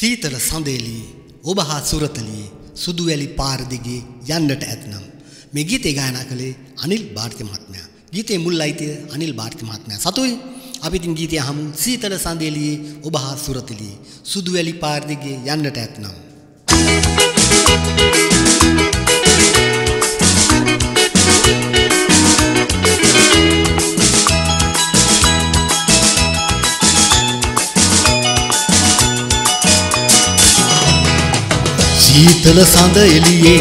සීතල සඳේලියේ ඔබ හා සුරතලියේ සුදු වැලි පාර දිගේ යන්නට ඇතනම් මේ ගීතේ ගායනා කළේ අනිල් භාරති මහත්මයා. ගීතේ මුල් අයිතිය අනිල් භාරති මහත්මයා සතුයි. අපි ඉතින් ගීතය අහමු සීතල සඳේලියේ ඔබ හා සුරතලියේ සුදු වැලි පාර දිගේ යන්නට ඇතනම්. සීතල සඳ එළියේ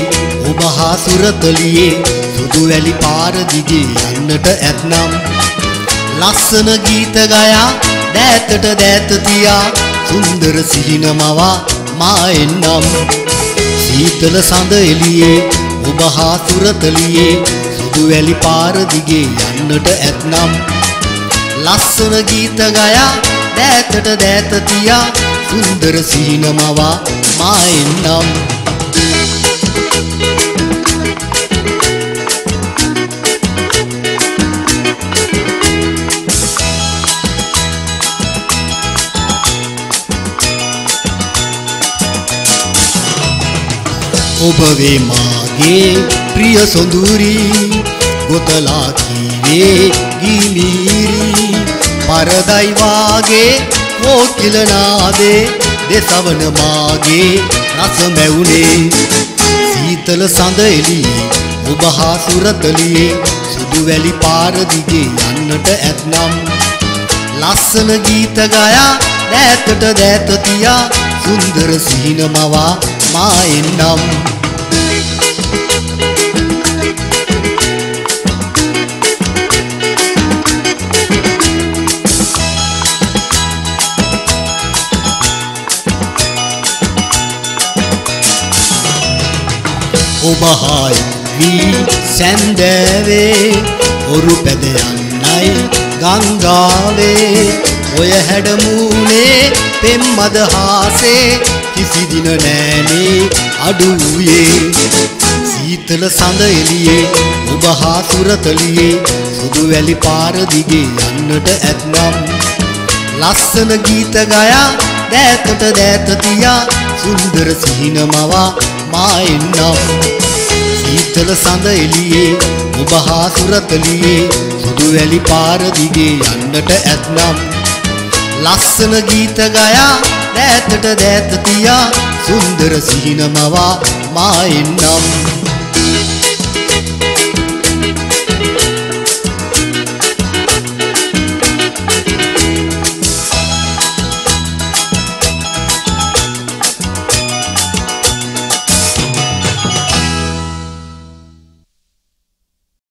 ඔබ හා සුරතලියේ සුදු වැලි පාර දිගේ යන්නට ඇත්නම්. ලස්සන ගීත ගයා දෑතට දෑත තියා සුන්දර සිහිනමවා මා එන්නම්. සීතල සඳ එළියේ ඔබ හා සුරතලියේ සුදු වැලි පාර දිගේ යන්නට ඇත්නම්. ලස්සන ගීත ගයා දෑතට දෑත තියා සුන්දර සිහිනමවා මා එන්නම් ඔබ වේ මාගේ ප්‍රිය සොඳුරි ගොතලා කීවේ ගිනීරි පරදයි වාගේ කෝකිල නාදේ දෙසවන මාගේ රස මැවුනේ? සීතල සඳ එළියේ ඔබ හා සුරතලියේ සුදු වැලි පාර දිගේ යන්නට ඇත්නම්. ලස්සන ගීත ගයා දෑතට දෑත තියා සුන්දර සිහිනමවා මා එන්නම්. ඔබ හායි වී සැන්දෑවේ ඔරු පැද යන්නයි ගංගාවේ. ඔය හැඩමූනේ පෙම්මද හාසේ කිසි දින නෑනේ අඩුවේ. සීතල සඳ එළියේ ඔබ හා සුරතලියේ සුදු වැලි පාර දිගේ යන්නට ඇත්නම්. ලස්සන ගීත ගයා දෑතට දෑත තියා සුන්දර සිහිනමවා මා එන්නම් සීතල සඳ එළියේ ඔබ හා සුරතලියේ සුදු වැලි පාර දිගේ යන්නට ඇත්නම්. ලස්සන ගීත ගයා දෑතට දෑත තියා සුන්දර සිහිනමවා මා එන්නම්